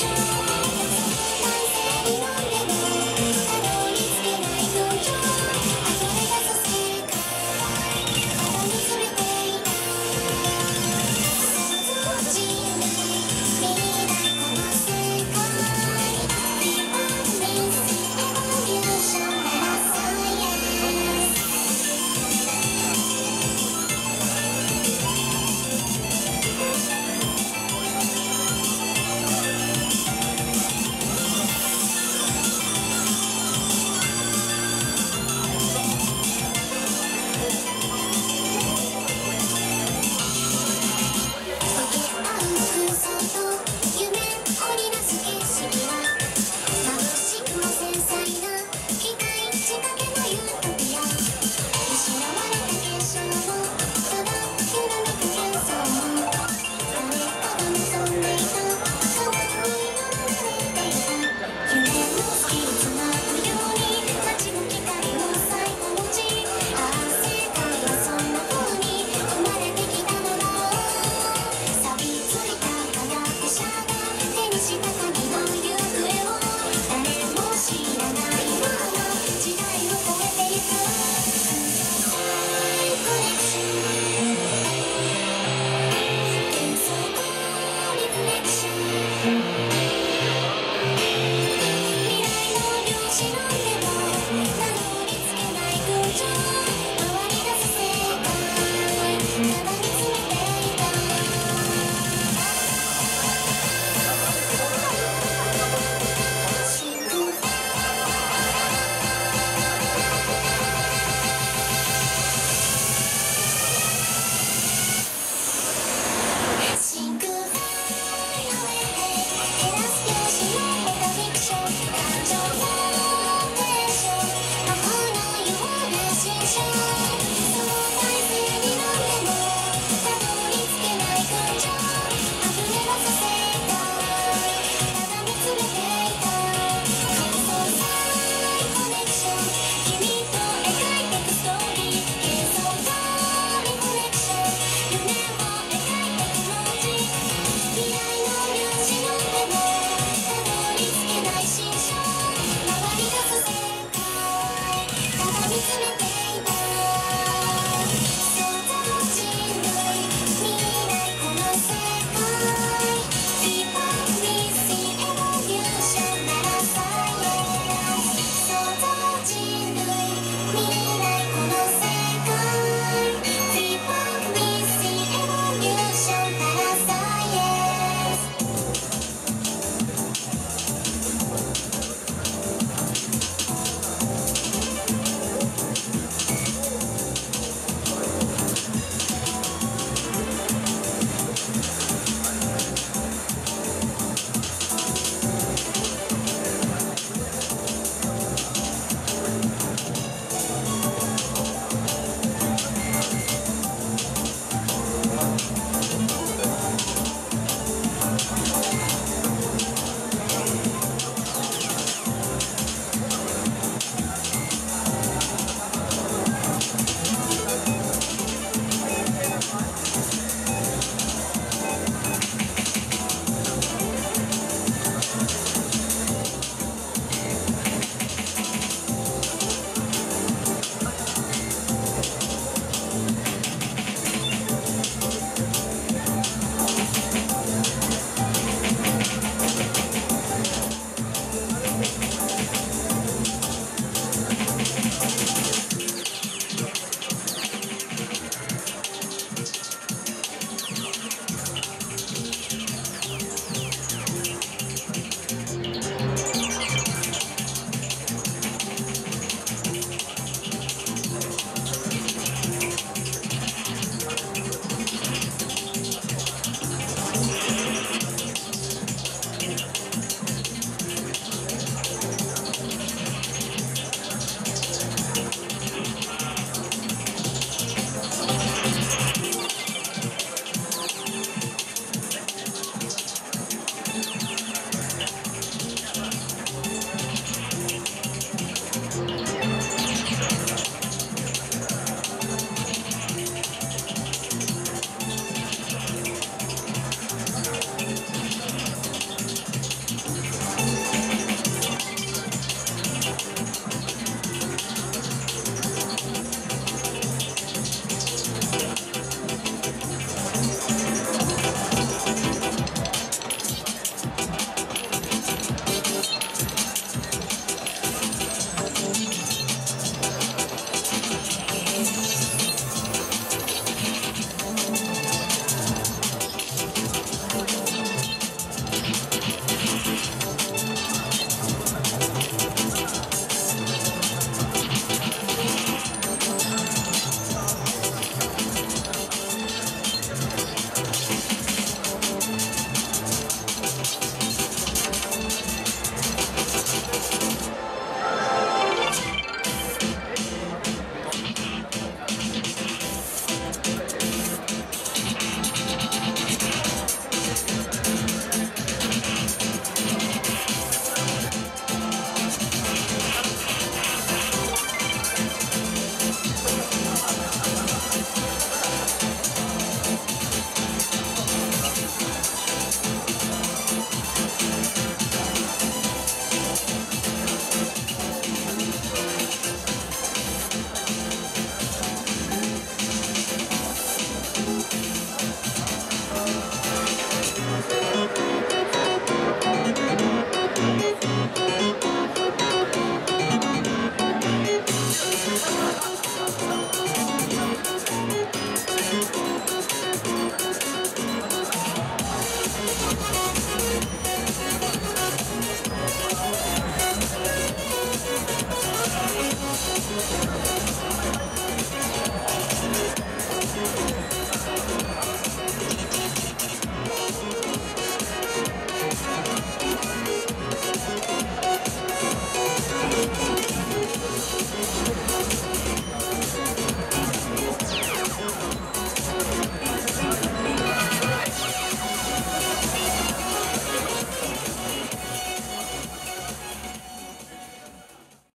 Thank you. した